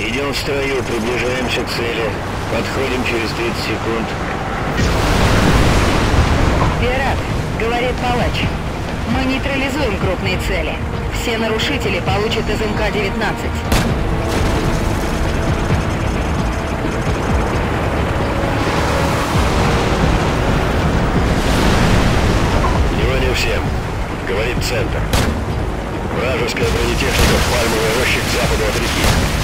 Идем в строю, приближаемся к цели. Подходим через 30 секунд. Пират, говорит палач. Мы нейтрализуем крупные цели. Все нарушители получат из МК-19. Внимание всем! Говорит центр. Вражеская бронетехника в пальмовой роще к западу от реки.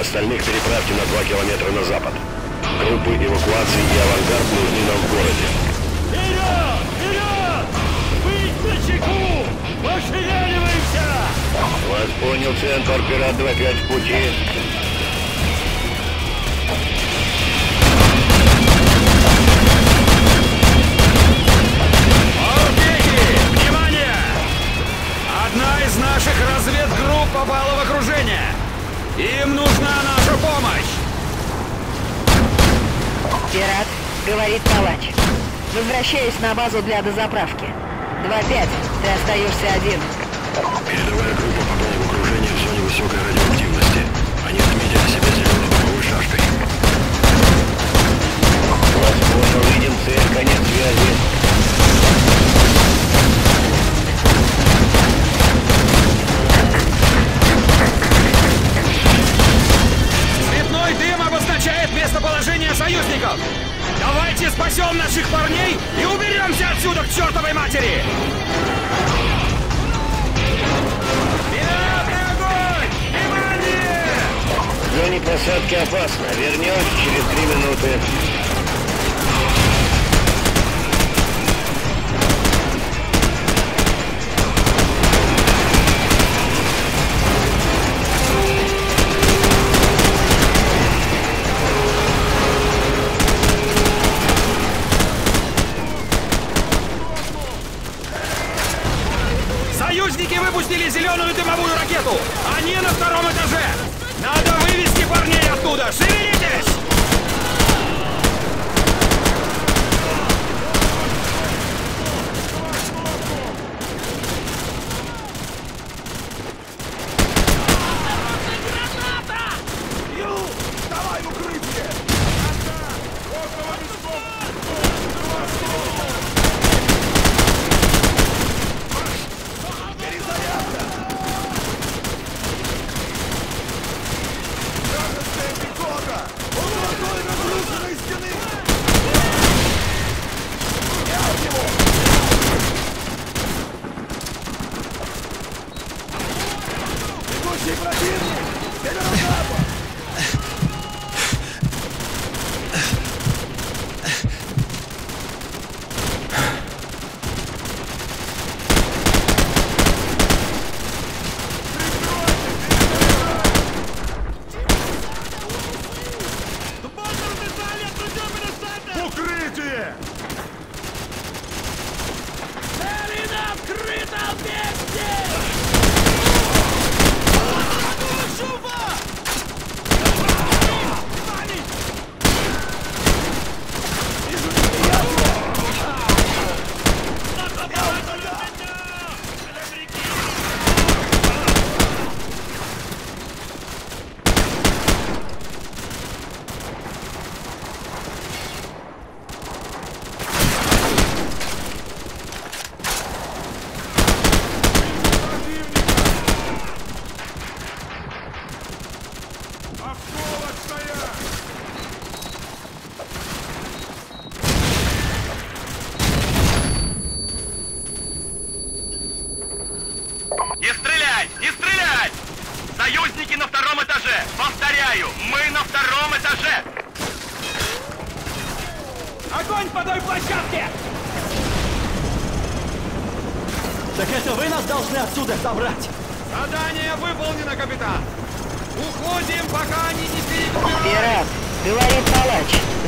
остальных переправьте на 2 километра на запад. Группы эвакуации и авангард нужны нам в городе. Вперед! Вперед! Быть на чеку! Пошевеливаемся! Вас понял, центр. Пират 2-5 в пути. Одна из наших разведгрупп попала в окружение. Им нужна наша помощь. Пират, говорит палач. Возвращаюсь на базу для дозаправки. 2-5, ты остаешься один. Передовая группа попала в окружение в зоне высокой радиоактивности. Они отметили себя зеленой дымовой шашкой. Вас понял. Видим цель. Конец связи. Зоне посадки опасно. Вернемся через три минуты.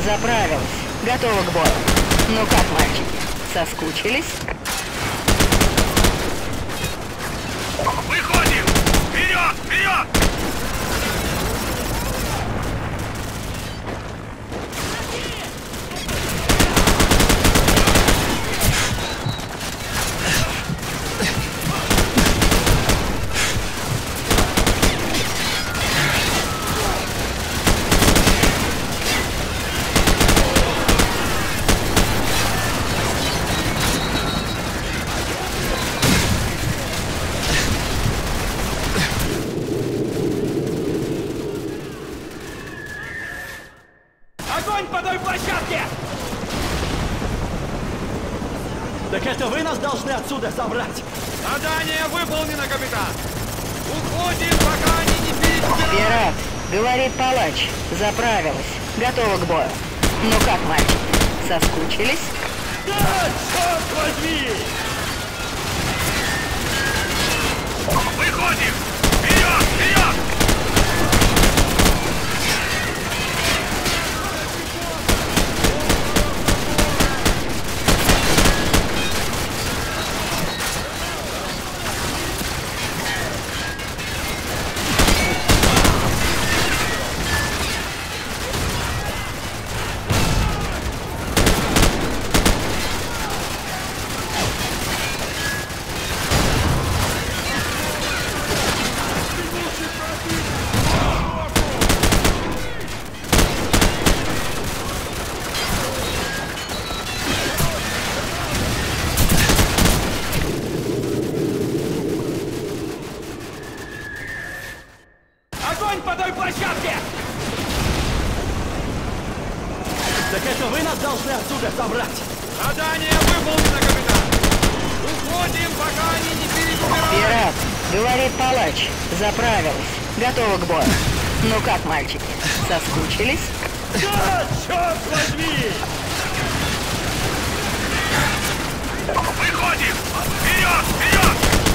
Палач. Заправилась. Готова к бою. Ну как, мальчики, соскучились? Так это вы нас должны отсюда забрать! Задание выполнено, капитан! Уходим, пока они не перебирают! Пират, говорит палач. Заправилась. Готова к бою. Ну как, мальчики, соскучились? Да, черт возьми! Выходим! Вперед! Вперед! Огонь по той площадке! Так это вы нас должны отсюда забрать! Задание выполнено, капитан! Уходим, пока они не перебирают! Пират, говорит палач. Заправилась. Готова к бою. Ну как, мальчики, соскучились? Да, черт возьми! Выходим! Вперед! Вперед!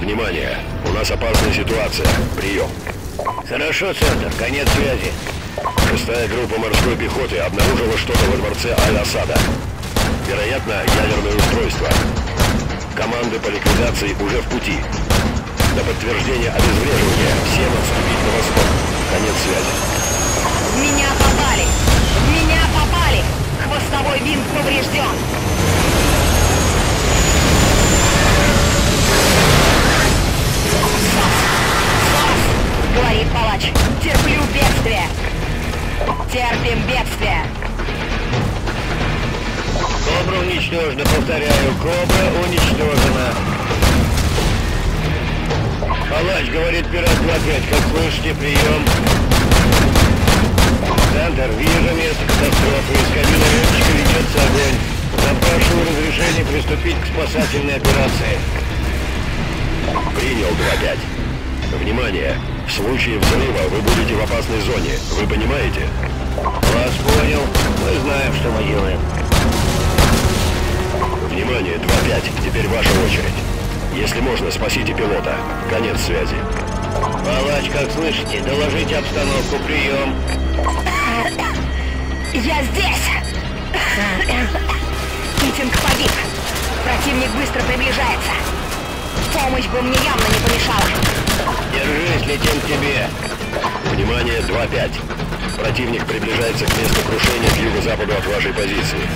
Внимание! У нас опасная ситуация. Прием. Хорошо, Центр, конец связи. Шестая группа морской пехоты обнаружила что-то во дворце Аль-Асада. Вероятно, ядерное устройство. Команды по ликвидации уже в пути. До подтверждения обезвреживания всем отступить на восток. Конец связи. В меня попали! В меня попали! Хвостовой винт поврежден! Говорит палач. Терплю бедствие! Терпим бедствие! Кобра уничтожена, повторяю, Кобра уничтожена. Палач, говорит пират 2-5, как слышите, прием. Центр, вижу место катастрофы, из кабины летчика ведется огонь. Запрашиваю разрешение приступить к спасательной операции. Принял 2-5. Внимание! В случае взрыва вы будете в опасной зоне. Вы понимаете? Вас понял. Мы знаем, что мы делаем. Внимание, 2-5. Теперь ваша очередь. Если можно, спасите пилота. Конец связи. Палач, как слышите, доложите обстановку, прием. Я здесь! Митинг погиб. Противник быстро приближается. Помощь бы мне явно не помешала. Держись, летим к тебе. Внимание, 2-5. Противник приближается к месту крушения к юго-западу от вашей позиции.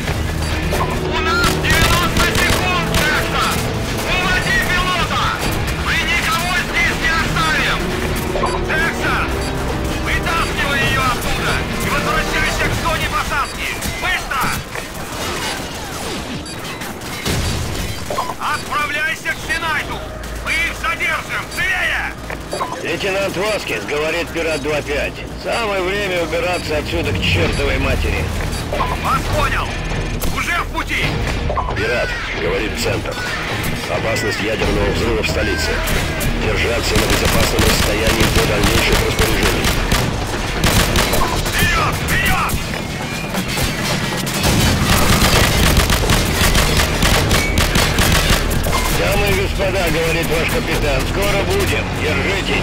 Их задержим! Живее! Лейтенант Воскис, говорит пират 2-5. Самое время убираться отсюда к чертовой матери. Вас понял! Уже в пути! Пират, говорит Центр. Опасность ядерного взрыва в столице. Держаться на безопасном расстоянии до дальнейших распоряжений. Господа, говорит ваш капитан, скоро будем. Держитесь.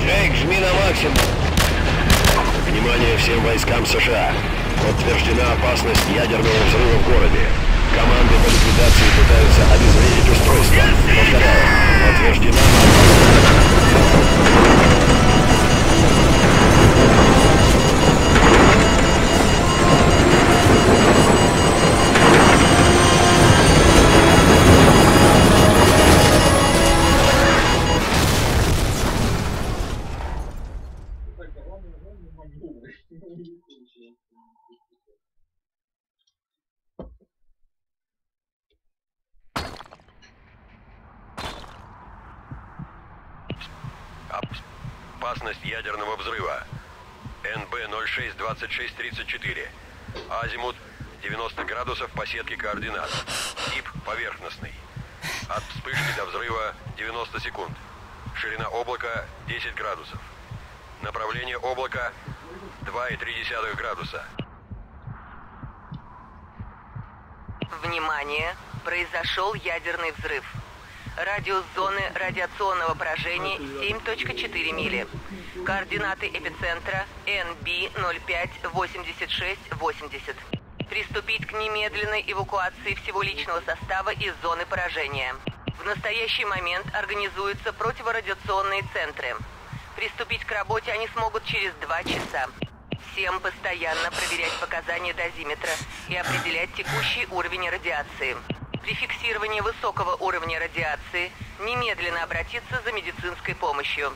Джейк, жми на максимум. Внимание всем войскам США. Подтверждена опасность ядерного взрыва в городе. Команды по ликвидации пытаются обезвредить устройство. Повторяю, подтверждена опасность. Опасность ядерного взрыва. НБ-06-2634. Азимут 90 градусов по сетке координат. Тип поверхностный. От вспышки до взрыва 90 секунд. Ширина облака 10 градусов. Направление облака 2,3 градуса. Внимание! Произошел ядерный взрыв. Радиус зоны радиационного поражения 7.4 мили. Координаты эпицентра NB058680. Приступить к немедленной эвакуации всего личного состава из зоны поражения. В настоящий момент организуются противорадиационные центры. Приступить к работе они смогут через два часа. Всем постоянно проверять показания дозиметра и определять текущий уровень радиации. При фиксировании высокого уровня радиации немедленно обратиться за медицинской помощью.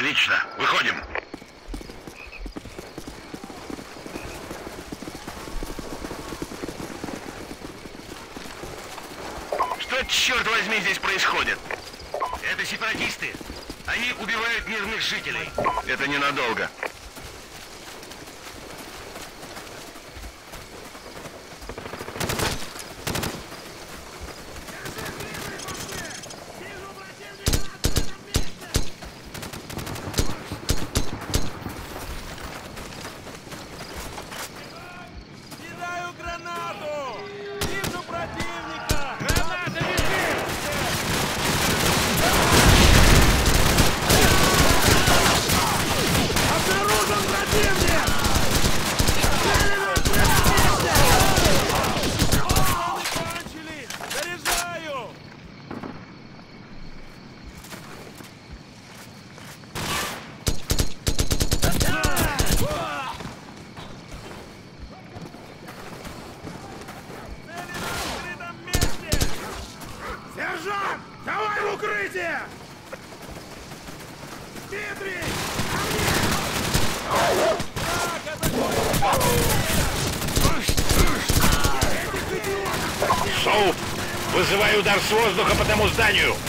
Отлично. Выходим. Что, черт возьми, здесь происходит? Это сепаратисты. Они убивают мирных жителей. Это ненадолго. on you!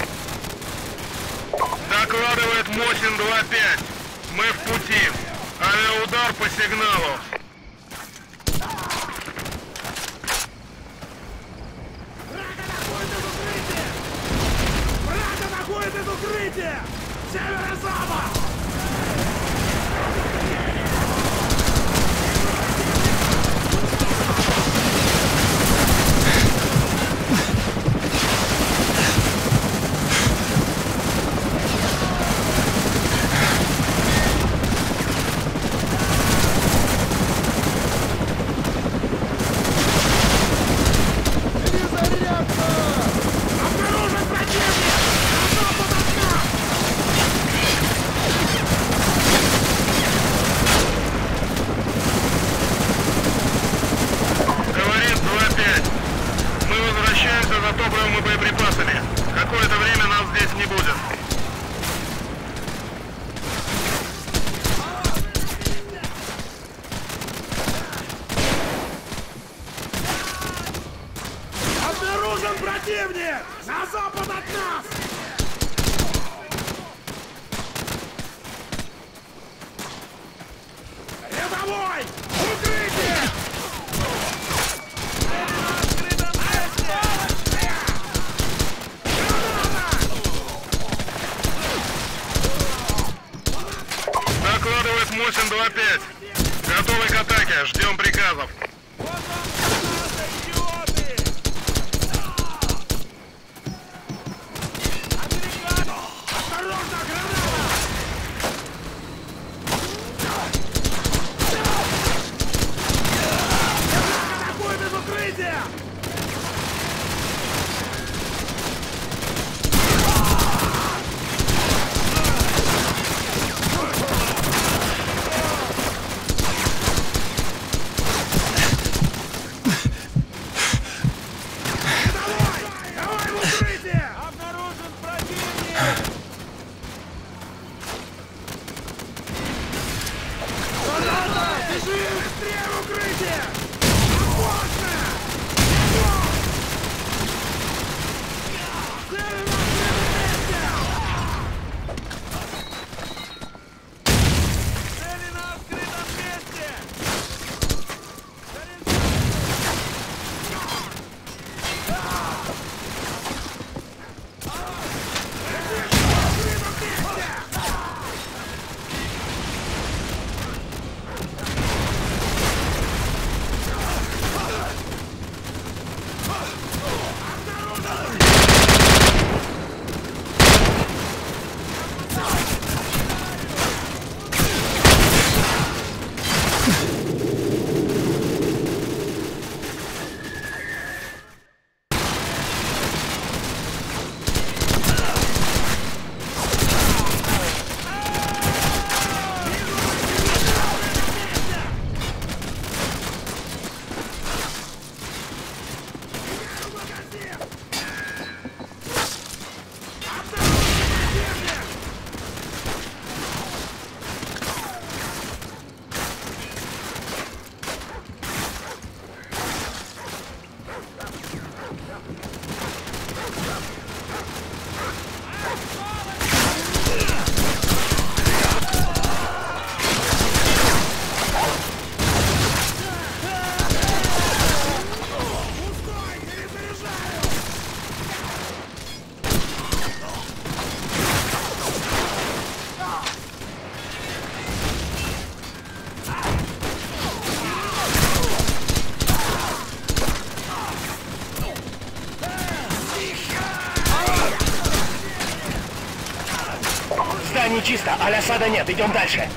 Не чисто, Алясада нет, идем дальше.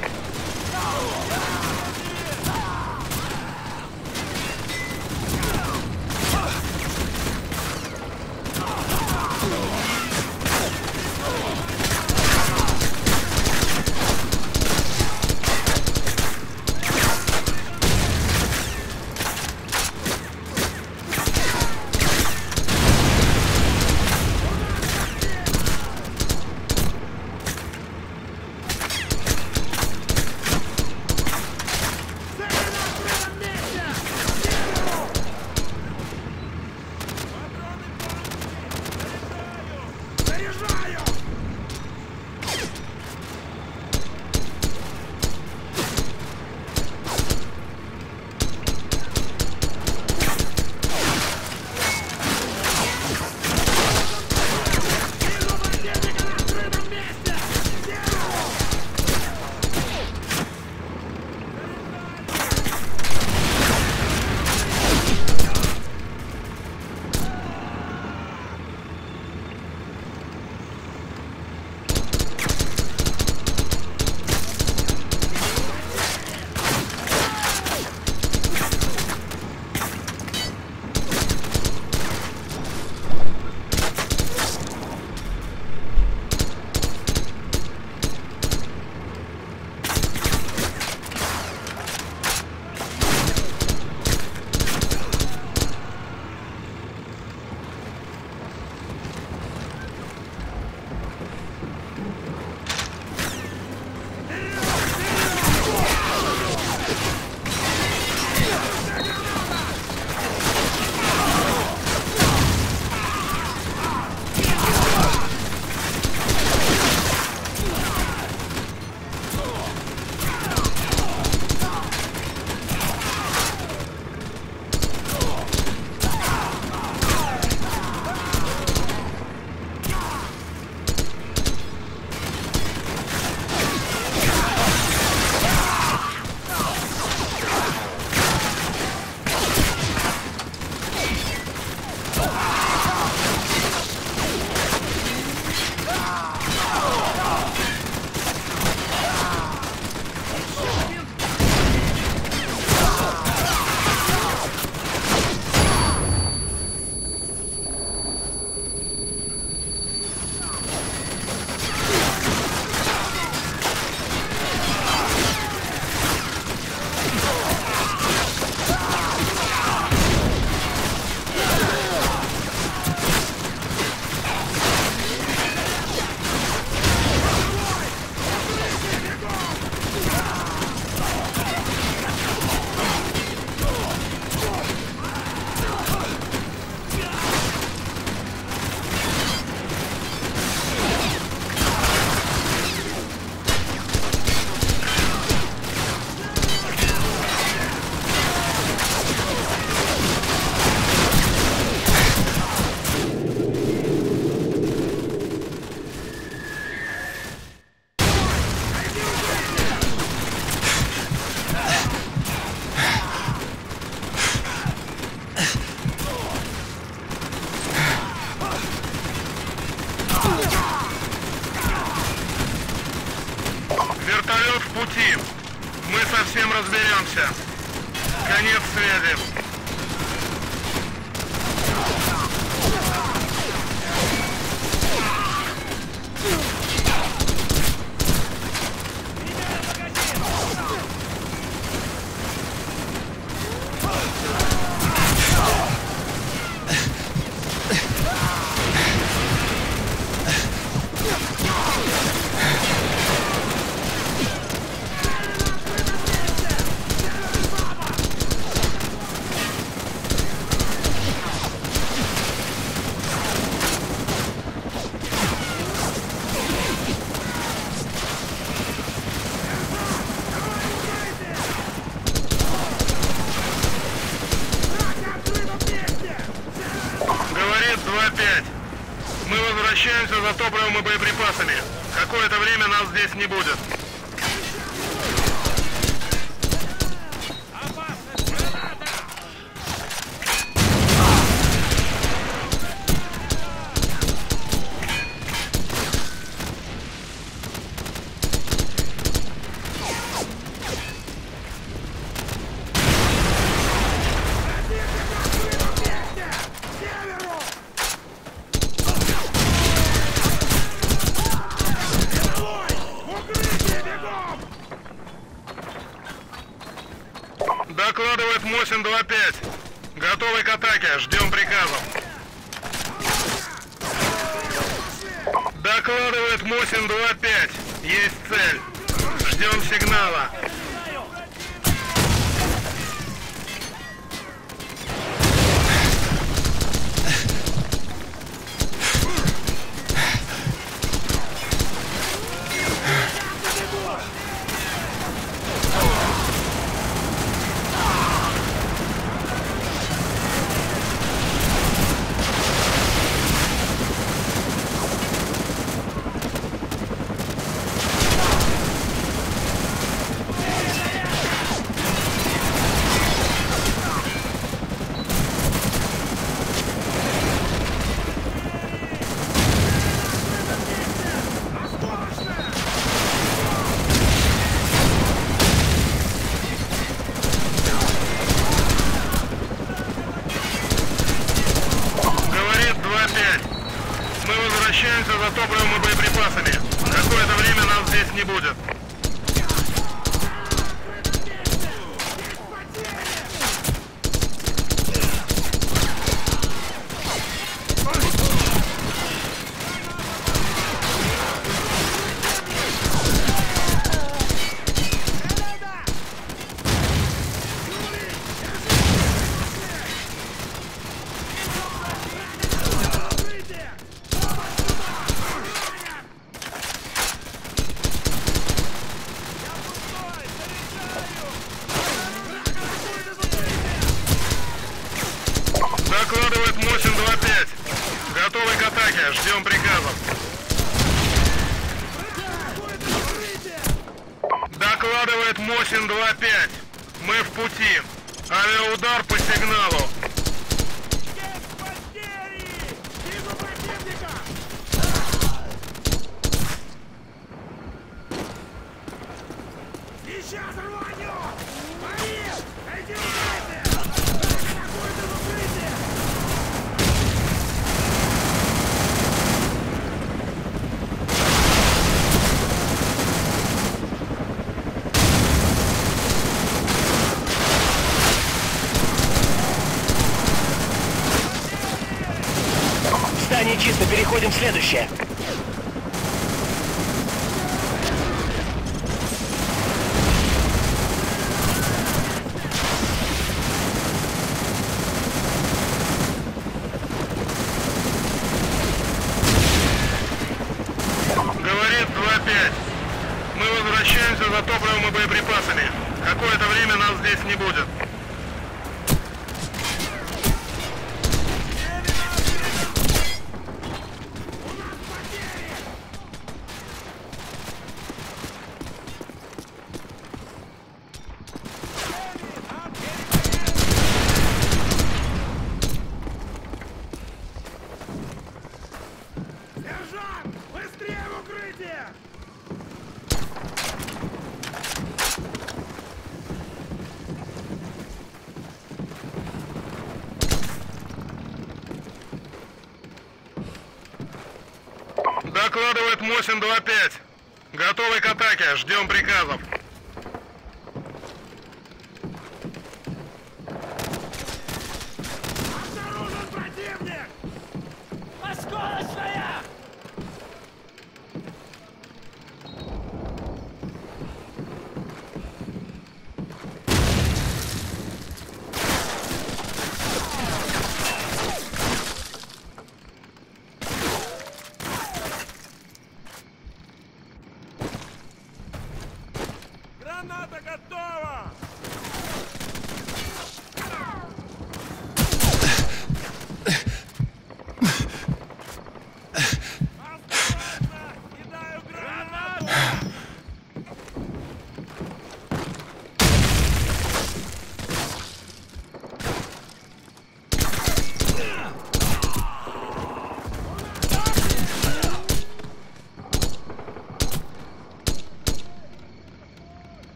Разберемся. Конец связи. Говорит 2-5. Мы возвращаемся за топливом и боеприпасами. Какое-то время нас здесь не будет. Мосин 2-5. Готовы к атаке. Ждем приказов. Докладывает Мосин 2-5. Есть цель. Ждем сигнала. Говорит 2-5. Мы возвращаемся за топливом и боеприпасами. Какое-то время нас здесь не будет. Докладывает Мосин 2-5. Готовы к атаке. Ждем приказов. Докладывает Мосин 2-5. Мы в пути. Авиаудар по сигналу. Потери! Вижу противника! Сейчас рваню! Борис! Найди укрытие! Атакуйте в укрытие! Здание чисто, переходим в следующее. Говорит 2-5. Мы возвращаемся за топливом и боеприпасами. Какое-то время нас здесь не будет. Сержант! Быстрее в укрытие! Докладывает Мосин 2-5. Готовы к атаке. Ждем приказов.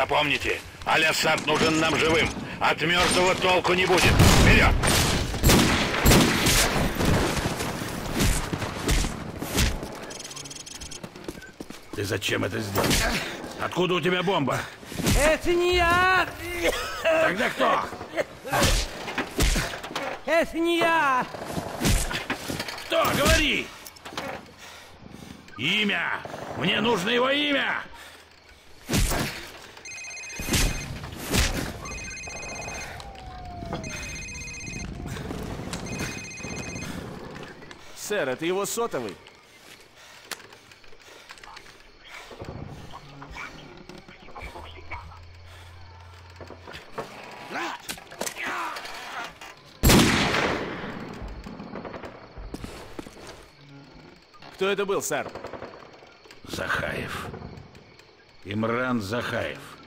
Запомните, Алясад нужен нам живым. От мертвого толку не будет. Вперед! Ты зачем это сделал? Откуда у тебя бомба? Это не я! Тогда кто? Это не я! Кто? Говори! Имя! Мне нужно его имя! Сэр, это его сотовый. Кто это был, сэр? Захаев. Имран Захаев.